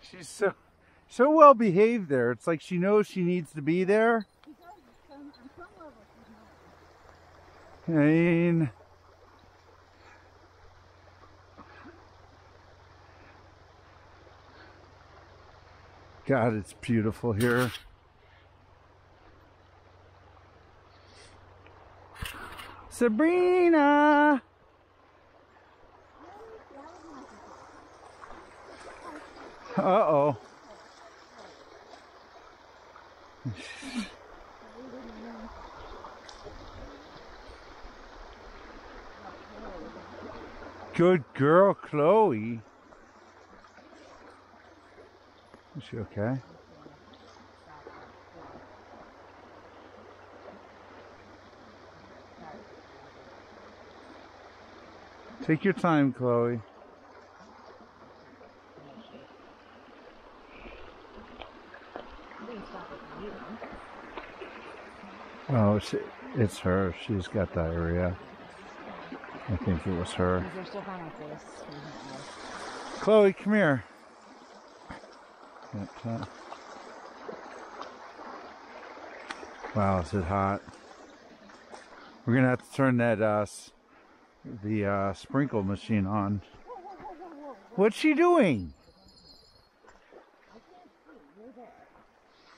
She's so so well behaved there. It's like she knows she needs to be there. I mean, God, it's beautiful here. Sabrina! Uh-oh. Good girl, Chloe. Is she okay? Take your time, Chloe. Oh, she, it's her. She's got diarrhea. I think it was her. Chloe, come here. Wow, is it hot? We're gonna have to turn that uh, the uh, sprinkle machine on. What's she doing?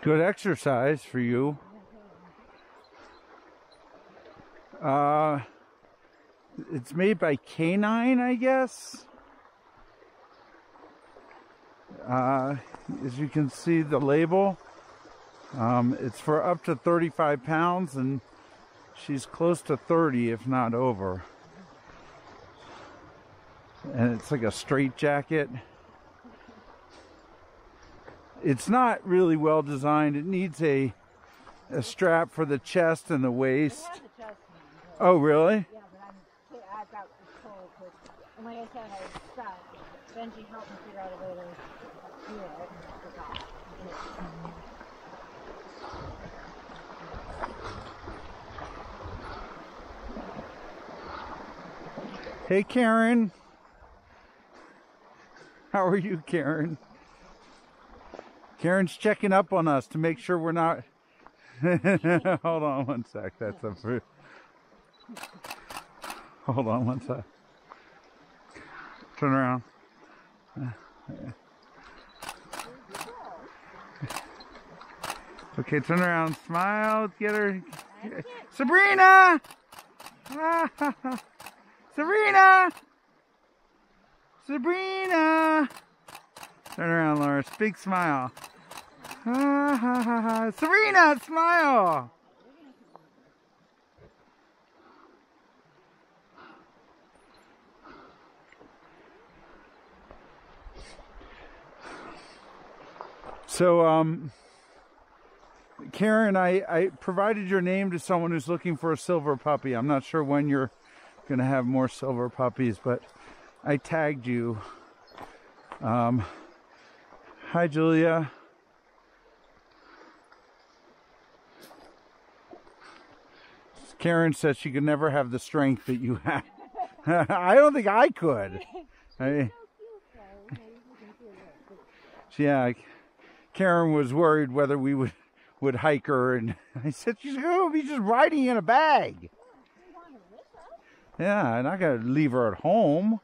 Good exercise for you. Uh, it's made by Canine, I guess. Uh, as you can see the label, um, it's for up to 35 pounds and she's close to 30 if not over. And it's like a straight jacket. It's not really well designed. It needs a a strap for the chest and the waist. The chest Oh, really? Yeah, but I'm, I got cold, and like I said, I was stuck. Benji helped me figure out a way to do it, I. Hey, Karen. How are you, Karen? Karen's checking up on us to make sure we're not. Hold on one sec. That's a. Hold on one sec. Turn around. Okay, turn around. Smile. Get her. Sabrina! Sabrina! Sabrina! Turn around, Laura. Big smile. Ha, ha, ha, ha. Sabrina, smile! So, um, Karen, I, I provided your name to someone who's looking for a silver puppy. I'm not sure when you're going to have more silver puppies, but I tagged you. Um, Hi, Julia. Karen said she could never have the strength that you have. I don't think I could. I, yeah, Karen was worried whether we would would hike her, and I said she's going to be just riding in a bag. Yeah, and I got to leave her at home.